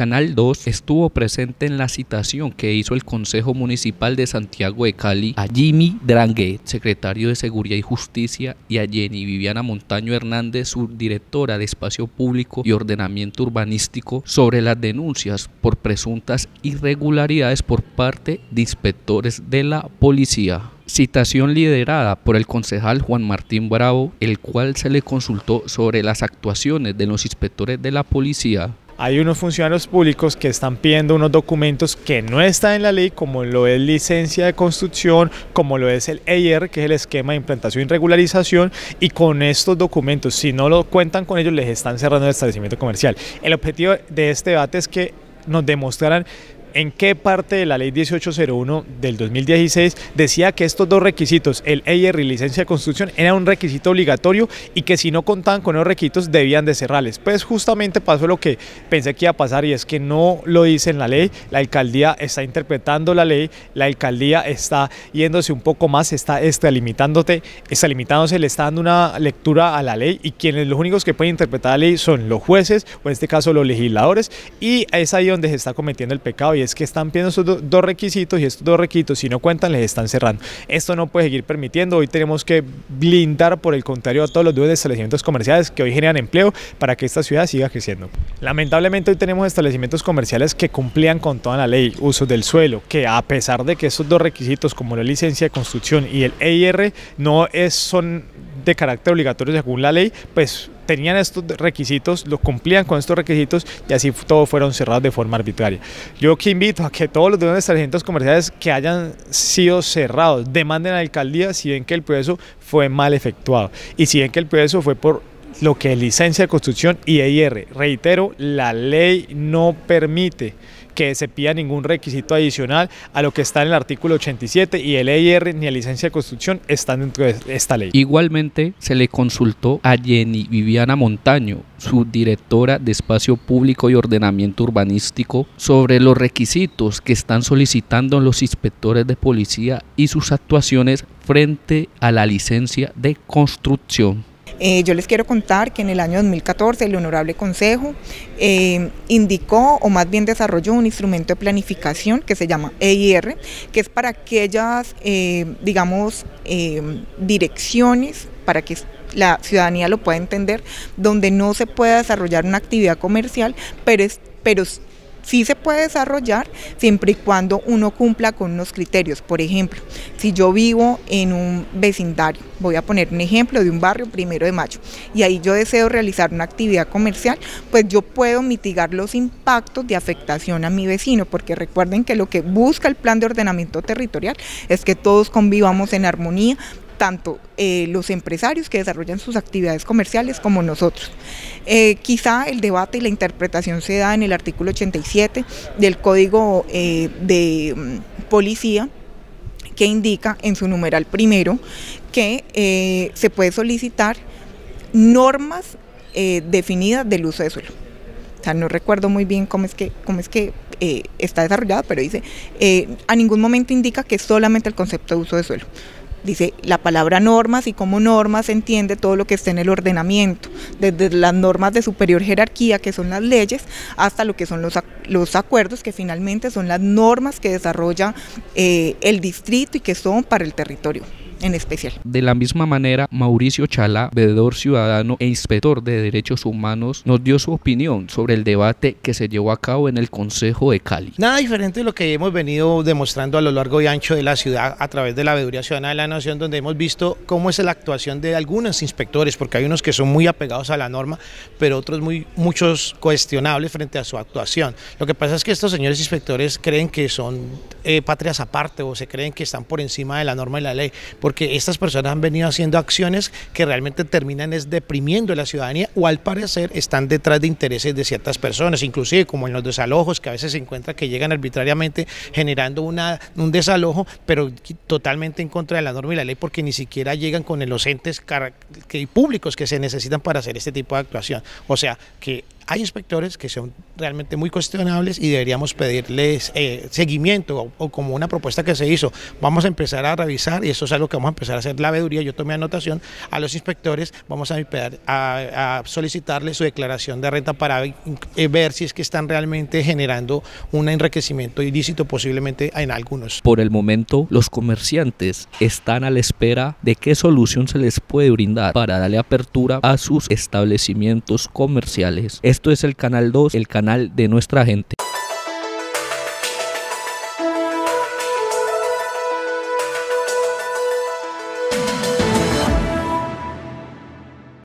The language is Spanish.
Canal 2 estuvo presente en la citación que hizo el Consejo Municipal de Santiago de Cali a Jimmy Dranguet, secretario de Seguridad y Justicia, y a Jenny Viviana Montaño Hernández, subdirectora de Espacio Público y Ordenamiento Urbanístico, sobre las denuncias por presuntas irregularidades por parte de inspectores de la policía. Citación liderada por el concejal Juan Martín Bravo, el cual se le consultó sobre las actuaciones de los inspectores de la policía hay unos funcionarios públicos que están pidiendo unos documentos que no están en la ley, como lo es licencia de construcción, como lo es el EIR, que es el esquema de implantación y regularización, y con estos documentos, si no lo cuentan con ellos, les están cerrando el establecimiento comercial. El objetivo de este debate es que nos demostraran en qué parte de la ley 1801 del 2016 decía que estos dos requisitos, el EIR y licencia de construcción, era un requisito obligatorio y que si no contaban con esos requisitos debían de cerrarles. Pues justamente pasó lo que pensé que iba a pasar y es que no lo dice en la ley, la alcaldía está interpretando la ley, la alcaldía está yéndose un poco más, está, está limitándote, está limitándose, le está dando una lectura a la ley y quienes los únicos que pueden interpretar la ley son los jueces o en este caso los legisladores y es ahí donde se está cometiendo el pecado es que están pidiendo esos dos requisitos y estos dos requisitos si no cuentan les están cerrando. Esto no puede seguir permitiendo, hoy tenemos que blindar por el contrario a todos los dueños establecimientos comerciales que hoy generan empleo para que esta ciudad siga creciendo. Lamentablemente hoy tenemos establecimientos comerciales que cumplían con toda la ley, uso del suelo, que a pesar de que esos dos requisitos como la licencia de construcción y el EIR no es, son de carácter obligatorio según la ley, pues tenían estos requisitos, lo cumplían con estos requisitos y así todos fueron cerrados de forma arbitraria. Yo que invito a que todos los dueños de establecimientos comerciales que hayan sido cerrados demanden a la alcaldía si ven que el proceso fue mal efectuado y si ven que el proceso fue por lo que es licencia de construcción y EIR. Reitero, la ley no permite que se pida ningún requisito adicional a lo que está en el artículo 87 y el EIR ni la licencia de construcción están dentro de esta ley. Igualmente se le consultó a Jenny Viviana Montaño, su directora de Espacio Público y Ordenamiento Urbanístico, sobre los requisitos que están solicitando los inspectores de policía y sus actuaciones frente a la licencia de construcción. Eh, yo les quiero contar que en el año 2014 el Honorable Consejo eh, indicó o más bien desarrolló un instrumento de planificación que se llama EIR, que es para aquellas, eh, digamos, direcciones para que la ciudadanía lo pueda entender, donde no se pueda desarrollar una actividad comercial, pero, es, pero sí se puede desarrollar siempre y cuando uno cumpla con unos criterios. Por ejemplo, si yo vivo en un vecindario, voy a poner un ejemplo de un barrio primero de mayo, y ahí yo deseo realizar una actividad comercial, pues yo puedo mitigar los impactos de afectación a mi vecino, porque recuerden que lo que busca el plan de ordenamiento territorial es que todos convivamos en armonía, tanto eh, los empresarios que desarrollan sus actividades comerciales como nosotros. Eh, quizá el debate y la interpretación se da en el artículo 87 del Código eh, de mm, Policía, que indica en su numeral primero que se puede solicitar normas definidas del uso de suelo. O sea, no recuerdo muy bien cómo es que, cómo es que está desarrollado, pero dice, a ningún momento indica que solamente el concepto de uso de suelo dice la palabra normas y como normas se entiende todo lo que está en el ordenamiento, desde las normas de superior jerarquía, que son las leyes, hasta lo que son los, los acuerdos, que finalmente son las normas que desarrolla eh, el distrito y que son para el territorio en especial. De la misma manera, Mauricio Chala, veedor ciudadano e inspector de derechos humanos, nos dio su opinión sobre el debate que se llevó a cabo en el Consejo de Cali. Nada diferente de lo que hemos venido demostrando a lo largo y ancho de la ciudad a través de la veeduría ciudadana de la nación, donde hemos visto cómo es la actuación de algunos inspectores, porque hay unos que son muy apegados a la norma, pero otros muy muchos cuestionables frente a su actuación. Lo que pasa es que estos señores inspectores creen que son eh, patrias aparte o se creen que están por encima de la norma y la ley porque estas personas han venido haciendo acciones que realmente terminan es deprimiendo a la ciudadanía o al parecer están detrás de intereses de ciertas personas, inclusive como en los desalojos que a veces se encuentra que llegan arbitrariamente generando un desalojo, pero totalmente en contra de la norma y la ley porque ni siquiera llegan con los entes públicos que se necesitan para hacer este tipo de actuación. O sea, que hay inspectores que son realmente muy cuestionables y deberíamos pedirles eh, seguimiento o, como una propuesta que se hizo. Vamos a empezar a revisar y eso es algo que vamos a empezar a hacer la veeduría. Yo tomé anotación a los inspectores, vamos a, solicitarles su declaración de renta para eh, ver si es que están realmente generando un enriquecimiento ilícito posiblemente en algunos. Por el momento, los comerciantes están a la espera de qué solución se les puede brindar para darle apertura a sus establecimientos comerciales. Esto es el canal 2, el canal de nuestra gente.